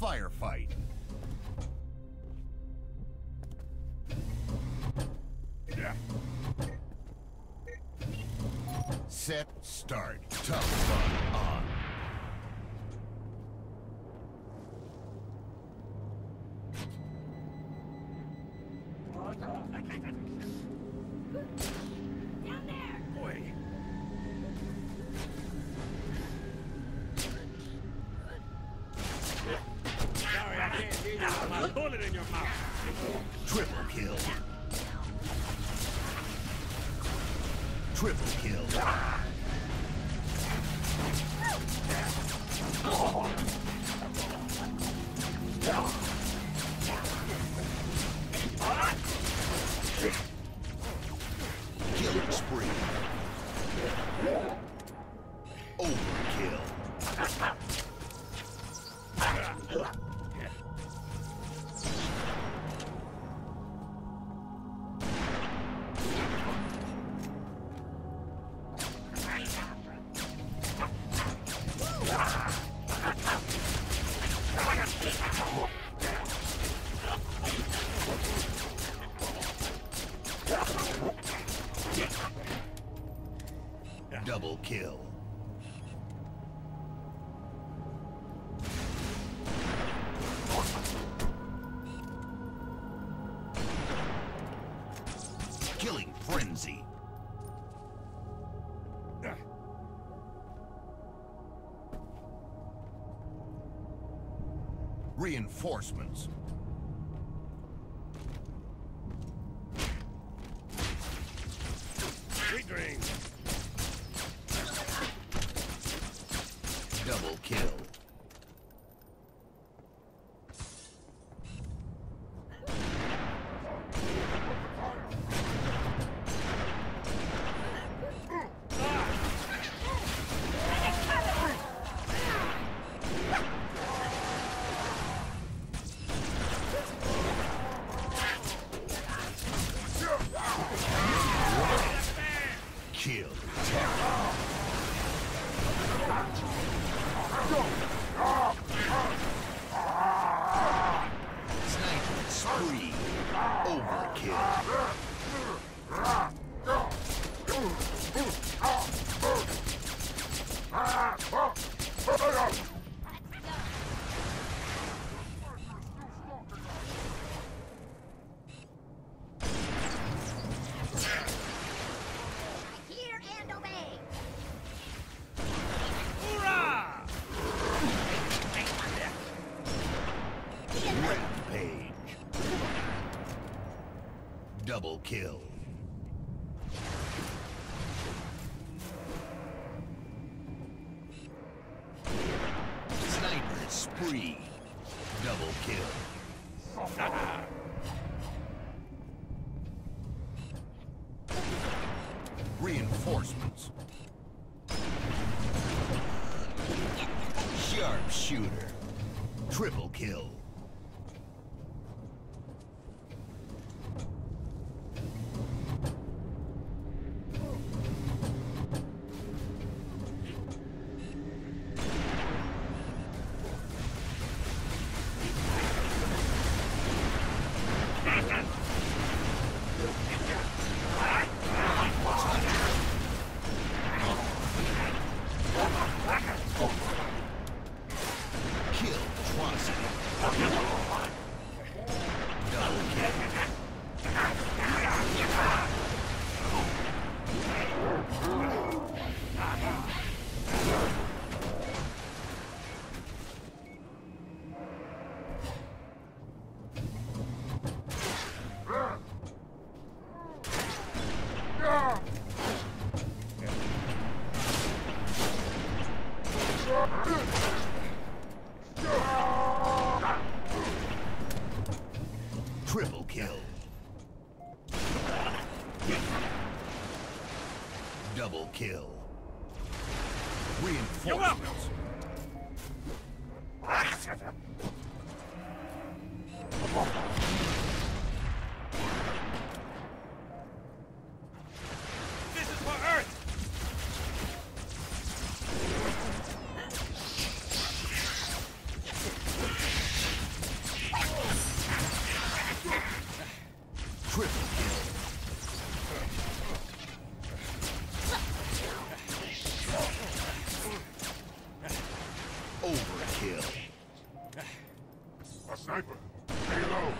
firefight. Set, start. Tough fun on. my in your mouth. Triple kill. Triple kill. Killing spree. Double kill. Killing frenzy. Reinforcements. Sweet dreams. Double kill. Kill. Spree. Overkill. Double kill. Sniper spree. Double kill. Reinforcements. Sharpshooter. Triple kill. Kill. Reinforcements. Sniper, stay low.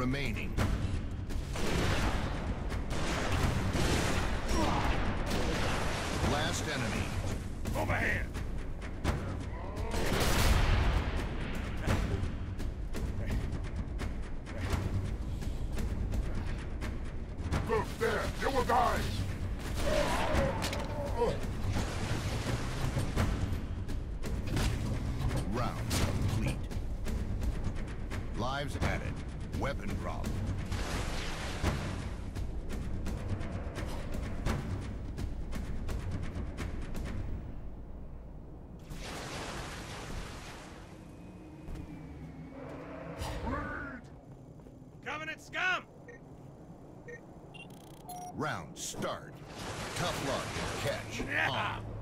Remaining. Last enemy. Overhand. Look there. You will die. Round complete. Lives added. Weapon drop. Covenant scum! Round start. Tough luck catch. Yeah! On.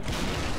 Spree.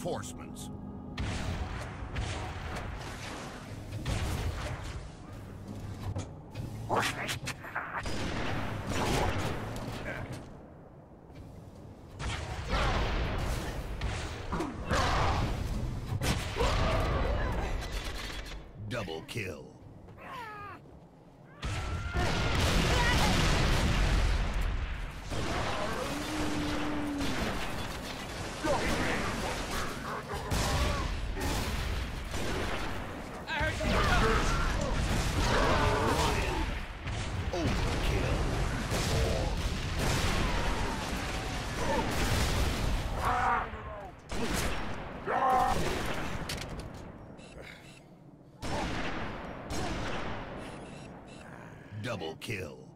reinforcements. Double kill. Double kill.